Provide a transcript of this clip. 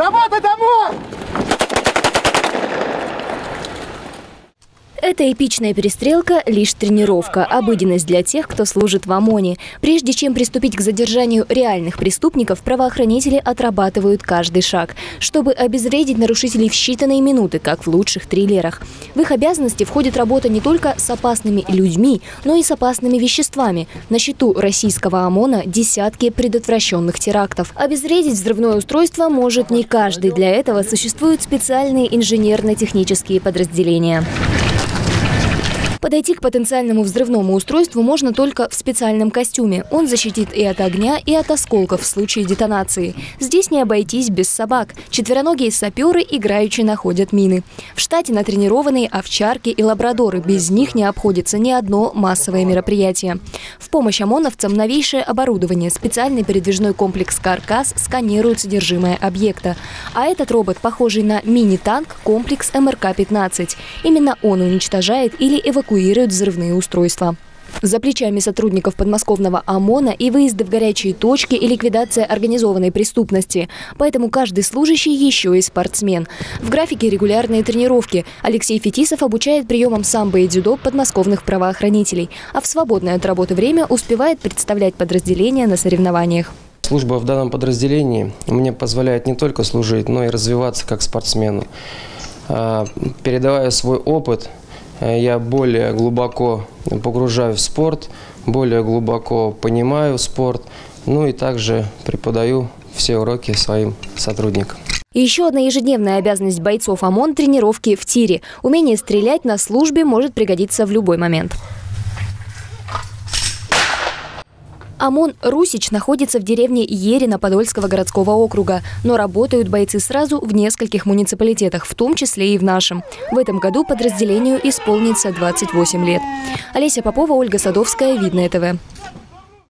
Работа домой! Эта эпичная перестрелка – лишь тренировка, обыденность для тех, кто служит в ОМОНе. Прежде чем приступить к задержанию реальных преступников, правоохранители отрабатывают каждый шаг, чтобы обезвредить нарушителей в считанные минуты, как в лучших триллерах. В их обязанности входит работа не только с опасными людьми, но и с опасными веществами. На счету российского ОМОНа десятки предотвращенных терактов. Обезвредить взрывное устройство может не каждый. Для этого существуют специальные инженерно-технические подразделения. Подойти к потенциальному взрывному устройству можно только в специальном костюме. Он защитит и от огня, и от осколков в случае детонации. Здесь не обойтись без собак. Четвероногие саперы играючи находят мины. В штате натренированные овчарки и лабрадоры. Без них не обходится ни одно массовое мероприятие. В помощь ОМОНовцам новейшее оборудование. Специальный передвижной комплекс «Каркас» сканирует содержимое объекта. А этот робот, похожий на мини-танк, комплекс МРК-15. Именно он уничтожает или эвакуирует эвакуируют взрывные устройства. За плечами сотрудников подмосковного ОМОНа и выезды в горячие точки и ликвидация организованной преступности. Поэтому каждый служащий еще и спортсмен. В графике регулярные тренировки. Алексей Фетисов обучает приемам самбо и дзюдо подмосковных правоохранителей. А в свободное от работы время успевает представлять подразделения на соревнованиях. Служба в данном подразделении мне позволяет не только служить, но и развиваться как спортсмену. А, передавая свой опыт, я более глубоко погружаюсь в спорт, более глубоко понимаю спорт, ну и также преподаю все уроки своим сотрудникам. еще одна ежедневная обязанность бойцов ОМОН – тренировки в тире. Умение стрелять на службе может пригодиться в любой момент. ОМОН «Русич» находится в деревне Ерина Подольского городского округа, но работают бойцы сразу в нескольких муниципалитетах, в том числе и в нашем. В этом году подразделению исполнится 28 лет. Олеся Попова, Ольга Садовская, Видное ТВ.